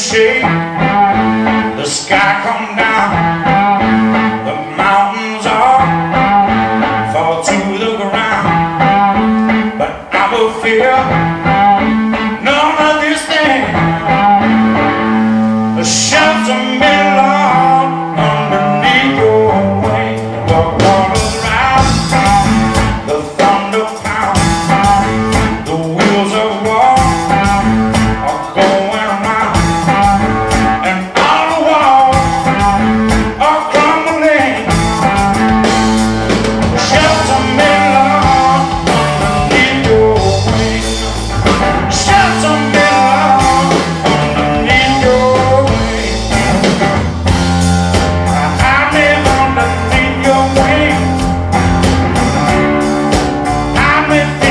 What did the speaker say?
shake, the sky come down, the mountains all fall to the ground, but I will fear none of these things. The shelter with me.